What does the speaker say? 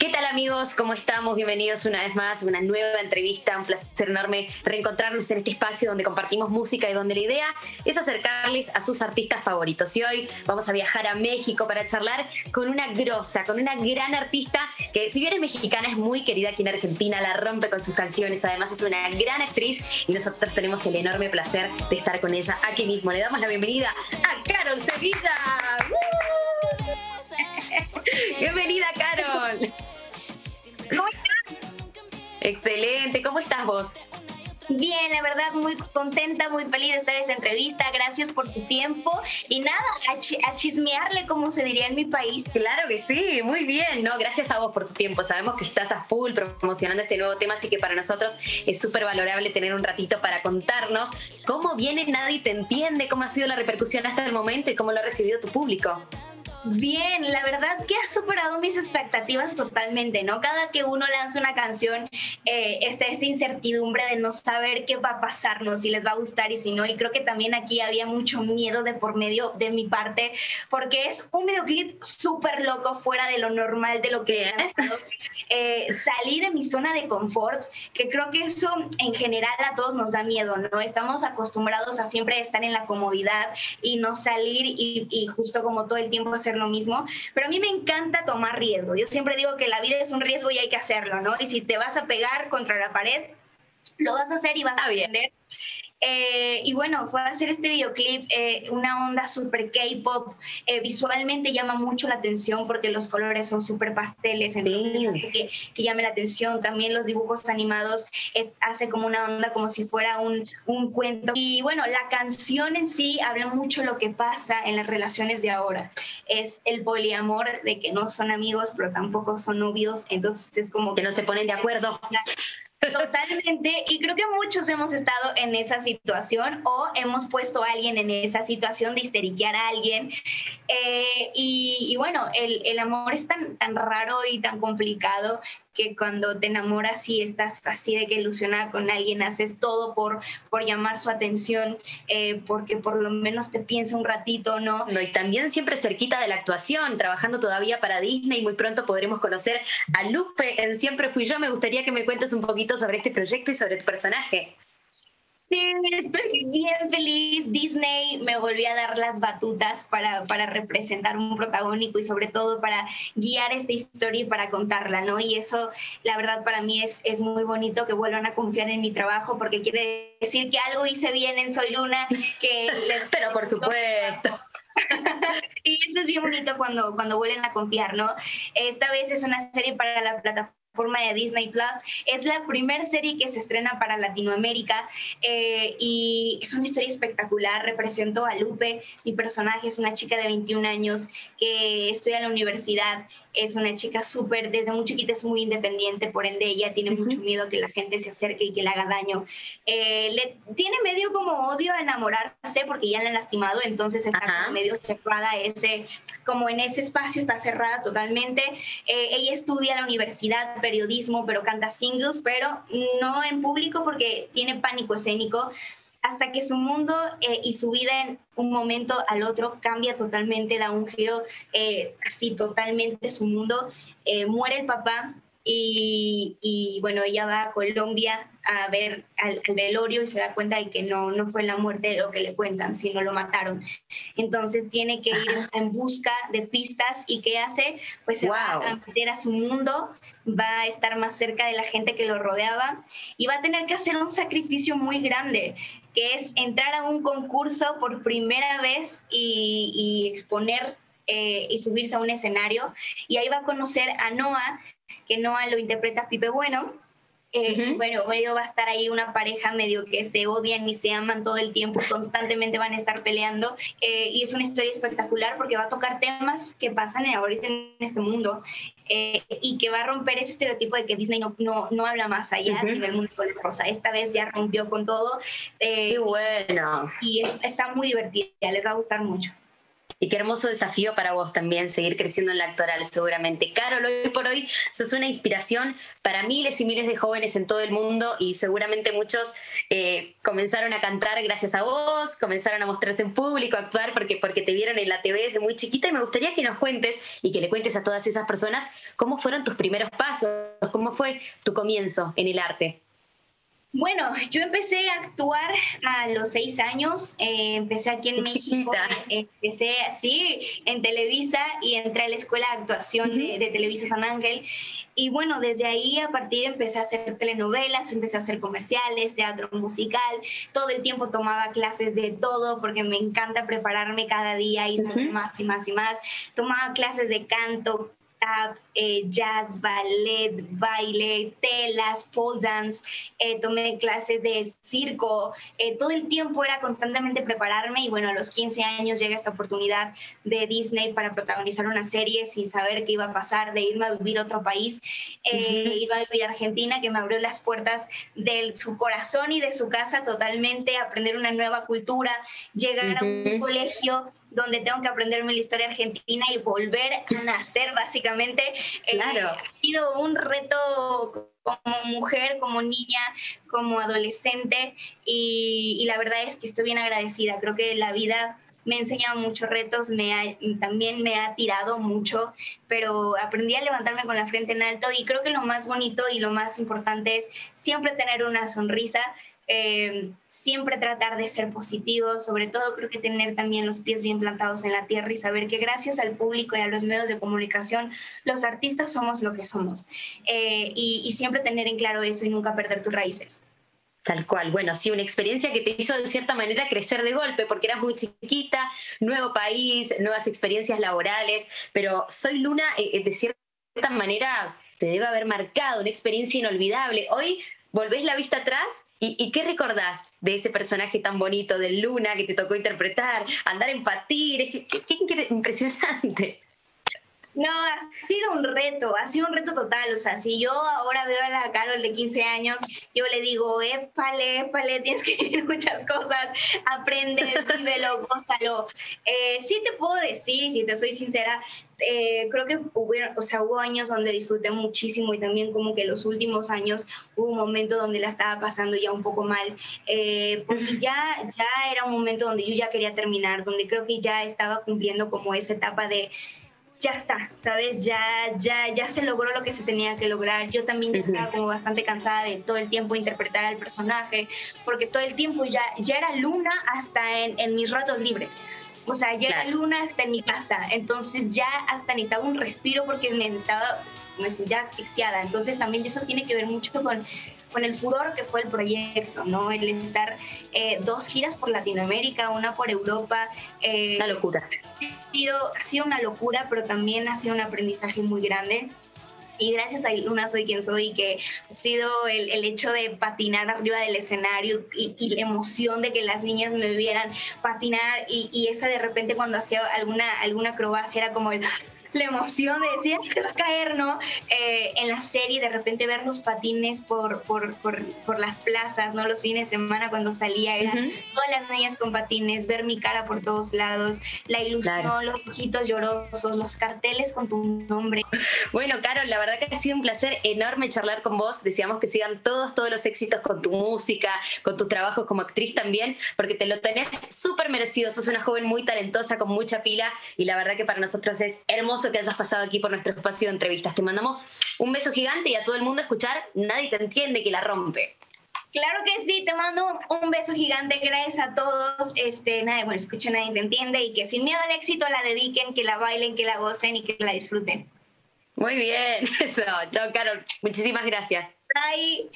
¿Qué tal amigos? ¿Cómo estamos? Bienvenidos una vez más a una nueva entrevista. Un placer enorme reencontrarnos en este espacio donde compartimos música y donde la idea es acercarles a sus artistas favoritos. Y hoy vamos a viajar a México para charlar con una grosa, con una gran artista que si bien es mexicana es muy querida aquí en Argentina, la rompe con sus canciones, además es una gran actriz y nosotros tenemos el enorme placer de estar con ella aquí mismo. Le damos la bienvenida a Carol Sevilla. Bienvenida, Carol. Excelente, ¿cómo estás vos? Bien, la verdad, muy contenta, muy feliz de estar en esta entrevista. Gracias por tu tiempo. Y nada, a, chismearle, como se diría en mi país. Claro que sí, muy bien. No, gracias a vos por tu tiempo. Sabemos que estás a full promocionando este nuevo tema, así que para nosotros es súper valorable tener un ratito para contarnos cómo viene Nadie te entiende, cómo ha sido la repercusión hasta el momento y cómo lo ha recibido tu público. Bien, la verdad que ha superado mis expectativas totalmente, ¿no? Cada que uno lanza una canción, eh, está esta incertidumbre de no saber qué va a pasar, ¿no? Si les va a gustar y si no. Y creo que también aquí había mucho miedo de por medio de mi parte, porque es un videoclip súper loco, fuera de lo normal, de lo que eh, salí de mi zona de confort, que creo que eso en general a todos nos da miedo, ¿no? Estamos acostumbrados a siempre estar en la comodidad y no salir y, y justo como todo el tiempo hacer lo mismo, pero a mí me encanta tomar riesgo. Yo siempre digo que la vida es un riesgo y hay que hacerlo, ¿no? Y si te vas a pegar contra la pared, lo vas a hacer y vas a aprender. Eh, y bueno, fue a hacer este videoclip, eh, una onda súper K-pop, eh, visualmente llama mucho la atención porque los colores son súper pasteles, entonces hace que, que, llame la atención. También los dibujos animados hace como una onda como si fuera un, un, cuento. Y bueno, la canción en sí habla mucho lo que pasa en las relaciones de ahora. Es el poliamor de que no son amigos, pero tampoco son novios, entonces es como... Que no se ponen de acuerdo. Totalmente, y creo que muchos hemos estado en esa situación o hemos puesto a alguien en esa situación de histeriquear a alguien. Eh, y, bueno, el, el, amor es tan, tan raro y tan complicado que cuando te enamoras y estás así de que ilusionada con alguien, haces todo por, por llamar su atención, eh, porque por lo menos te piensa un ratito, ¿no? ¿no? Y también siempre cerquita de la actuación, trabajando todavía para Disney, muy pronto podremos conocer a Lupe en Siempre Fui Yo. Me gustaría que me cuentes un poquito sobre este proyecto y sobre tu personaje. Sí, estoy bien feliz. Disney me volvió a dar las batutas para, para, representar un protagónico y sobre todo para guiar esta historia y para contarla, ¿no? Y eso, la verdad, para mí es, es muy bonito que vuelvan a confiar en mi trabajo porque quiere decir que algo hice bien en Soy Luna. Que les Pero por supuesto. y esto es bien bonito cuando, cuando vuelven a confiar, ¿no? Esta vez es una serie para la plataforma forma de Disney Plus. Es la primera serie que se estrena para Latinoamérica eh, y es una historia espectacular. Represento a Lupe, mi personaje es una chica de 21 años que estudia en la universidad. Es una chica súper, desde muy chiquita es muy independiente, por ende ella tiene mucho miedo que la gente se acerque y que le haga daño. Eh, le, tiene medio como odio a enamorarse porque ya la han lastimado, entonces está como medio cerrada ese, como en ese espacio está cerrada totalmente. Eh, ella estudia en la universidad periodismo, pero canta singles, pero no en público porque tiene pánico escénico hasta que su mundo eh, y su vida en un momento al otro cambia totalmente, da un giro eh, así totalmente su mundo. Muere el papá y, y, bueno, ella va a Colombia a ver al, velorio y se da cuenta de que no, no fue la muerte de lo que le cuentan, sino lo mataron. Entonces tiene que ir en busca de pistas y ¿qué hace? Pues se va a meter a su mundo, va a estar más cerca de la gente que lo rodeaba y va a tener que hacer un sacrificio muy grande que es entrar a un concurso por primera vez y, y exponer eh, y subirse a un escenario. Y ahí va a conocer a Noah, que Noah lo interpreta Pipe Bueno, eh, Bueno, va a estar ahí una pareja medio que se odian y se aman todo el tiempo, constantemente van a estar peleando. Eh, y es una historia espectacular porque va a tocar temas que pasan ahorita en este mundo eh, y que va a romper ese estereotipo de que Disney no, no, no habla más allá uh -huh. el mundo de rosa. Esta vez ya rompió con todo. Qué bueno. Y es, está muy divertida, les va a gustar mucho. Y qué hermoso desafío para vos también seguir creciendo en la actoral, seguramente. Carol, hoy por hoy sos una inspiración para miles y miles de jóvenes en todo el mundo y seguramente muchos eh, comenzaron a cantar gracias a vos, comenzaron a mostrarse en público, a actuar porque, porque te vieron en la TV desde muy chiquita y me gustaría que nos cuentes y que le cuentes a todas esas personas cómo fueron tus primeros pasos, cómo fue tu comienzo en el arte. Bueno, yo empecé a actuar a los seis años, eh, empecé aquí en México, empecé así en Televisa y entré a la escuela de actuación de, Televisa San Ángel. Y bueno, desde ahí a partir empecé a hacer telenovelas, empecé a hacer comerciales, teatro musical, todo el tiempo tomaba clases de todo porque me encanta prepararme cada día y saber más y más y más. Tomaba clases de canto, tap, eh, jazz, ballet, baile, telas, pole dance, eh, tomé clases de circo, eh, todo el tiempo era constantemente prepararme y bueno, a los 15 años llega esta oportunidad de Disney para protagonizar una serie sin saber qué iba a pasar, de irme a vivir a otro país, irme a vivir a Argentina, que me abrió las puertas de su corazón y de su casa totalmente, aprender una nueva cultura, llegar a un colegio donde tengo que aprenderme la historia argentina y volver a nacer básicamente. Eh, claro. ha sido un reto como mujer, como niña, como adolescente y, la verdad es que estoy bien agradecida. Creo que la vida me ha enseñado muchos retos, me también me ha tirado mucho, pero aprendí a levantarme con la frente en alto y creo que lo más bonito y lo más importante es siempre tener una sonrisa, eh, siempre tratar de ser positivo, sobre todo creo que tener también los pies bien plantados en la tierra y saber que gracias al público y a los medios de comunicación, los artistas somos lo que somos. Eh, y, siempre tener en claro eso y nunca perder tus raíces. Tal cual, bueno, sí, una experiencia que te hizo de cierta manera crecer de golpe, porque eras muy chiquita, nuevo país, nuevas experiencias laborales, pero Soy Luna, eh, de cierta manera, te debe haber marcado una experiencia inolvidable. Hoy volvés la vista atrás y, ¿qué recordás de ese personaje tan bonito de Luna que te tocó interpretar? Andar en patir, qué, impresionante. No, ha sido un reto, ha sido un reto total. O sea, si yo ahora veo a la Carol de 15 años, yo le digo, épale, épale, tienes que vivir muchas cosas, aprende, vívelo, gózalo. Eh, sí te puedo decir, si te soy sincera, eh, creo que hubo, o sea, hubo años donde disfruté muchísimo y también como que los últimos años hubo un momento donde la estaba pasando ya un poco mal, eh, porque ya, ya era un momento donde yo ya quería terminar, donde creo que ya estaba cumpliendo como esa etapa de ya está, ¿sabes? Ya, ya, ya se logró lo que se tenía que lograr. Yo también estaba como bastante cansada de todo el tiempo interpretar al personaje, porque todo el tiempo ya, ya era luna hasta en, en mis ratos libres. O sea, ya era luna hasta en mi casa, entonces ya hasta necesitaba un respiro porque me estaba, me sentía asfixiada. Entonces también eso tiene que ver mucho con con el furor que fue el proyecto, ¿no? El estar eh, dos giras por Latinoamérica, una por Europa. Eh, una locura. Ha sido, ha sido una locura, pero también ha sido un aprendizaje muy grande y gracias a Luna soy quien soy, que ha sido el, el hecho de patinar arriba del escenario y, y, la emoción de que las niñas me vieran patinar y, y, esa de repente cuando hacía alguna, alguna acrobacia era como el la emoción de decir, que va a caer, ¿no? Eh, en la serie, de repente ver los patines por, por, por, por, las plazas, ¿no? Los fines de semana cuando salía, eran todas las niñas con patines, ver mi cara por todos lados, la ilusión, los ojitos llorosos, los carteles con tu nombre. Bueno, Carol, la verdad que ha sido un placer enorme charlar con vos. Deseamos que sigan todos, todos los éxitos con tu música, con tus trabajos como actriz también, porque te lo tenés súper merecido. Sos una joven muy talentosa, con mucha pila, y la verdad que para nosotros es hermoso que hayas pasado aquí por nuestro espacio de entrevistas. Te mandamos un beso gigante y a todo el mundo escuchar Nadie te entiende que la rompe. Claro que sí, te mando un beso gigante, gracias a todos. Este, nadie, bueno, escuchen, nadie te entiende y que sin miedo al éxito la dediquen, que la bailen, que la gocen y que la disfruten. Muy bien, eso. Chao, Carol. Muchísimas gracias. Bye.